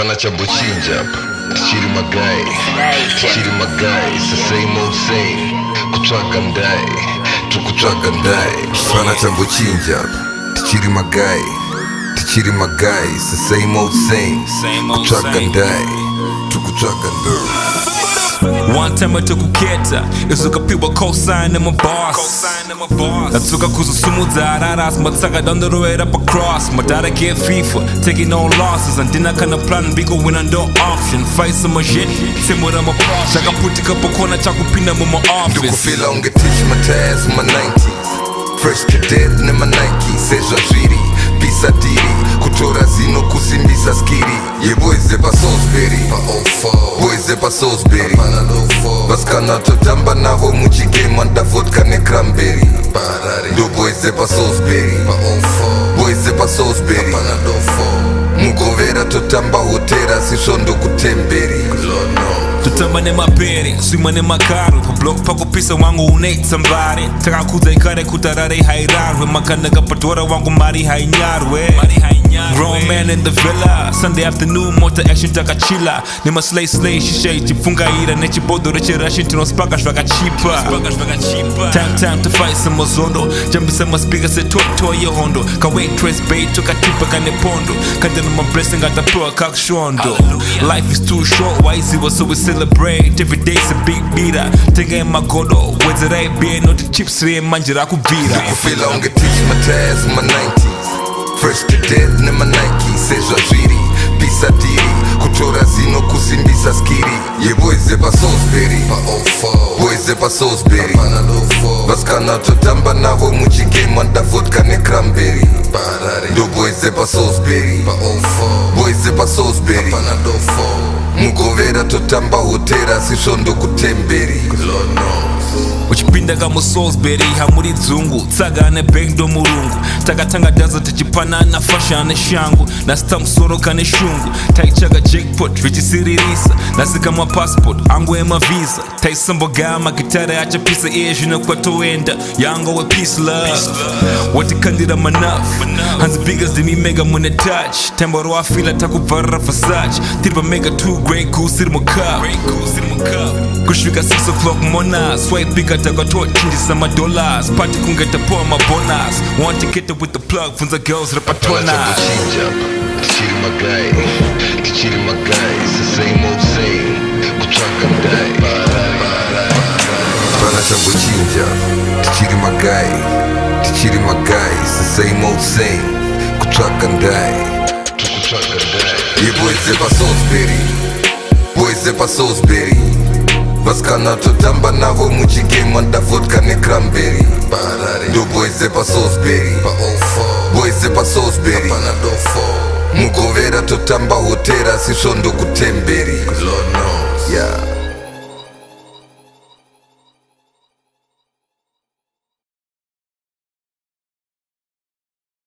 Kipana cha buchinja Shiri magai Shiri magai It's the same old same Kutwaka ndai Tukutwaka ndai Kipana cha buchinja Shiri magai Shiri magai It's the same old same Kutwaka ndai Tukutwaka ndai One time I took a uh, a wantamaje kuketa izukapibwa cosine mabos natuka kuzosimudza my taga down the road up across madara get fifa taking all losses and andina kana plan biko wina ndo option faisa mazhe semura mabos zvakaputika pokona chakupinda mumaofficekufila my tichi in my 90s fresh your nemanike sezvazviri pisadiri kutora zino kusimbisa skiri yeboize pasalsbury boize pasalsbury vasikana totamba navo muchigema ndavodka necramberry ndoboize pasalsbury boize pasalsbury mugovera totamba hotera sisvondo kutemberi totamba nemaperi kusvima nemakaro pablok pakupisa wangu uneitsambare takakudza ikare kutararehairarwe makandakapatora wangu mari hainyarwe mari hai Grown man in the villa Sunday afternoon motor action takachila nemaslaisla shishaitifungaira nechibhodhoro cherashintino spaka zvakachipa time time to fight some tofaisa mazondo jambisa maspika setoto yehondo kawaitres bay tokatipa kane pondo got kadana mablessing atapiwa kakushondo life is too short why what so we celebrate every day's a big in my bira tengai magodo wedzerai No the chips my teach my rakubvira fresh to death nemanike sezva zviri pisa diri kutora zino kusimbisa skiri yeboyzepasoulsberryvasikana e totamba navo muchigame wandafodka necramberry ndoboyzepasoulsberry e mugovera totamba hotera sisvondo kutemberi uchipinda kamusalisbury hamuri dzungu tsaga ane bank domurungu takatanga dhaza tichipanana fasha ane shangu nhasi tamusoro kane shungu taitsvaga jackpot zvichisiririsa nhasi kamapassport angu emavhisa taisambogaya makitare achapisa iye zvino kwatoenda yango wepeace love watikandira manafu hanzi biggers demi mega mune touch taimborowafila takubvarira fasach tiri pamega 2 gray goose iri mucup kusvika 6 o'clock mona swipika takatotindisa madollars pati kunge tapuwa mabonus wantiketa with the plug funza girls repatonapana changuchinja tichiri magai tichiri magai sesame old same kutsvaka ndai ibwoizepasosbery bwoizepasosbery vasikana totamba navo muchigema ndavodka necramberi ndoboise pasosbery boise pasosbery mugovera totamba hotera sisvo ndokutemberi